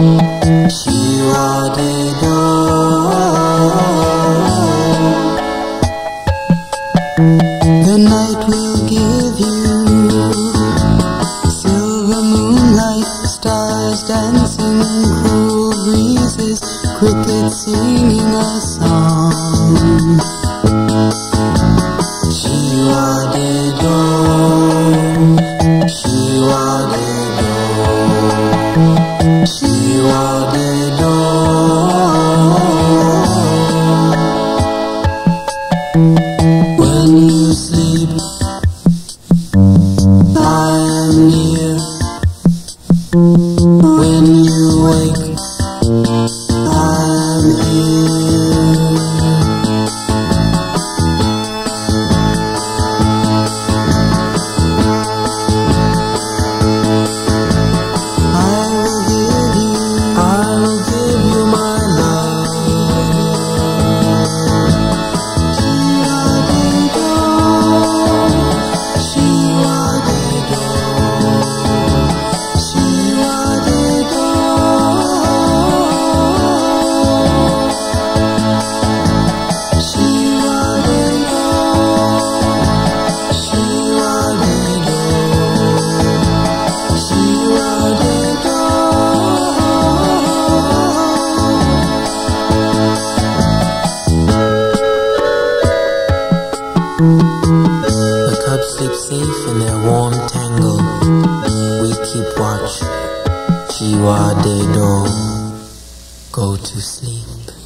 The night will give you silver moonlight, stars dancing, cool breezes, crickets singing a song. You are the dawn. When you sleep, I am near. When you wake. The cubs sleep safe in their warm tangle. We keep watch. Chiwa de do. Go to sleep.